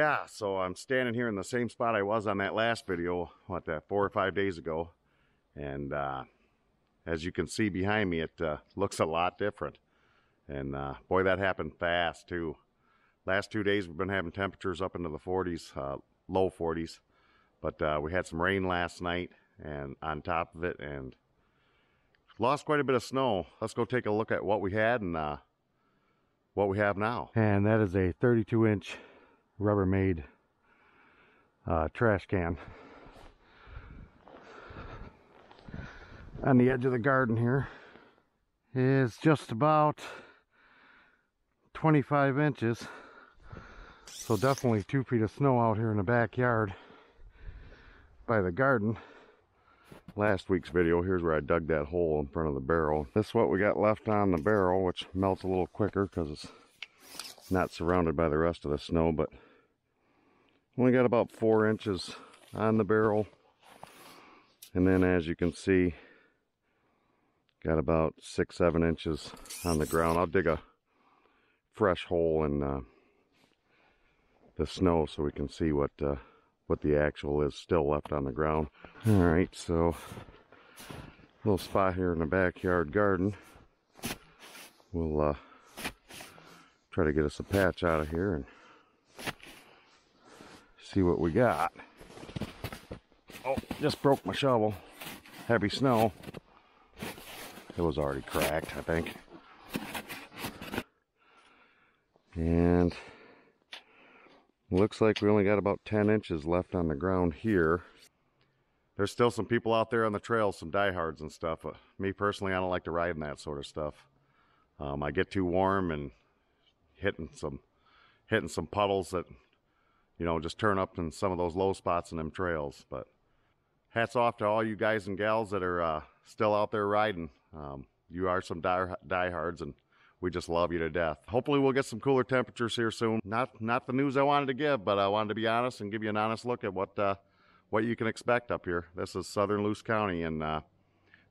Ah, so I'm standing here in the same spot I was on that last video, what, that four or five days ago. And uh, as you can see behind me, it uh, looks a lot different. And uh, boy, that happened fast too. Last two days we've been having temperatures up into the 40s, uh, low 40s. But uh, we had some rain last night and on top of it and lost quite a bit of snow. Let's go take a look at what we had and uh, what we have now. And that is a 32 inch Rubbermaid uh, trash can. On the edge of the garden here is just about 25 inches. So definitely two feet of snow out here in the backyard by the garden. Last week's video, here's where I dug that hole in front of the barrel. This is what we got left on the barrel, which melts a little quicker because it's not surrounded by the rest of the snow, but only got about four inches on the barrel. And then as you can see, got about six, seven inches on the ground. I'll dig a fresh hole in uh, the snow so we can see what uh, what the actual is still left on the ground. All right, so little spot here in the backyard garden. We'll uh, try to get us a patch out of here and see what we got. Oh, just broke my shovel. Heavy snow. It was already cracked, I think. And looks like we only got about 10 inches left on the ground here. There's still some people out there on the trail, some diehards and stuff. Uh, me personally, I don't like to ride in that sort of stuff. Um, I get too warm and hitting some hitting some puddles that you know, just turn up in some of those low spots in them trails. But hats off to all you guys and gals that are uh, still out there riding. Um, you are some die diehards, and we just love you to death. Hopefully, we'll get some cooler temperatures here soon. Not not the news I wanted to give, but I wanted to be honest and give you an honest look at what uh, what you can expect up here. This is southern Luce County, and uh,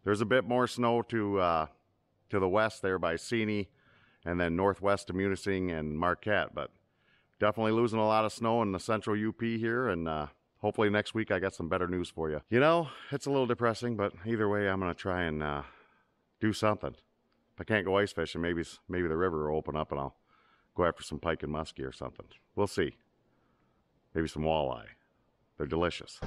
there's a bit more snow to uh, to the west there by Seney, and then northwest to Munising and Marquette, but definitely losing a lot of snow in the central UP here, and uh, hopefully next week I got some better news for you. You know, it's a little depressing, but either way, I'm going to try and uh, do something. If I can't go ice fishing, maybe maybe the river will open up and I'll go after some pike and muskie or something. We'll see. Maybe some walleye. They're delicious.